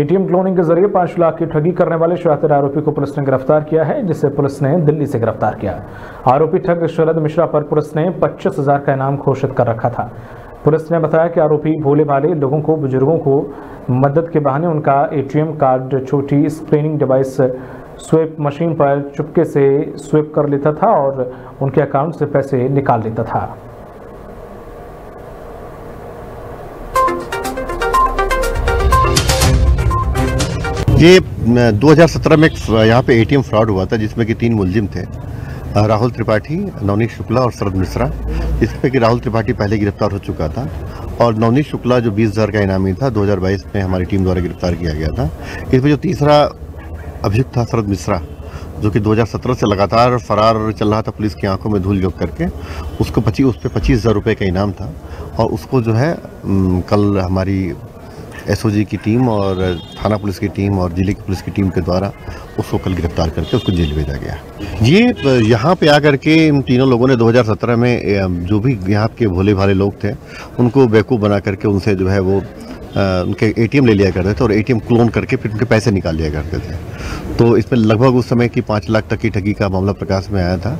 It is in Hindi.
एटीएम क्लोनिंग के ज़रिए पाँच लाख की ठगी करने वाले शातिर आरोपी को पुलिस ने गिरफ़्तार किया है, जिसे पुलिस ने दिल्ली से गिरफ़्तार किया। आरोपी ठग शरद मिश्रा पर पुलिस ने पच्चीस हज़ार का इनाम घोषित कर रखा था। पुलिस ने बताया कि आरोपी भोले भाले, लोगों को, बुज़ुर्गों को मदद के बहाने उनका एटीएम कार्ड, छोटी स्क्रीनिंग डिवाइस, स्वेप मशीन पर चुपके से स्वेप कर लेता था और उनके अकाउंट से पैसे निकाल लेता था। ये न, 2017 में यहाँ पे एटीएम फ्रॉड हुआ था जिसमें कि तीन मुलजिम थे। राहुल त्रिपाठी नवनीत शुक्ला और शरद मिश्रा। इसमें कि राहुल त्रिपाठी पहले गिरफ़्तार हो चुका था और नवनीत शुक्ला जो बीस हज़ार का इनामी था 2022 में हमारी टीम द्वारा गिरफ़्तार किया गया था। इसमें जो तीसरा अभियुक्त था शरद मिश्रा जो कि 2017 से लगातार फरार चल रहा था पुलिस की आँखों में धूल झोंक करके उसको पच्चीस उस पर पच्चीस हज़ार रुपये का इनाम था। और उसको जो है कल हमारी एसओजी की टीम और थाना पुलिस की टीम और ज़िले की पुलिस की टीम के द्वारा उसको कल गिरफ़्तार करके उसको जेल भेजा गया। ये यहाँ पे आकर के इन तीनों लोगों ने 2017 में जो भी यहाँ के भोले भाले लोग थे उनको बेवकूफ़ बना करके उनसे जो है वो अ, उनके एटीएम ले लिया करते थे और एटीएम क्लोन करके फिर उनके पैसे निकाल लिया करते थे। तो इसमें लगभग उस समय की पाँच लाख तक की ठगी का मामला प्रकाश में आया था।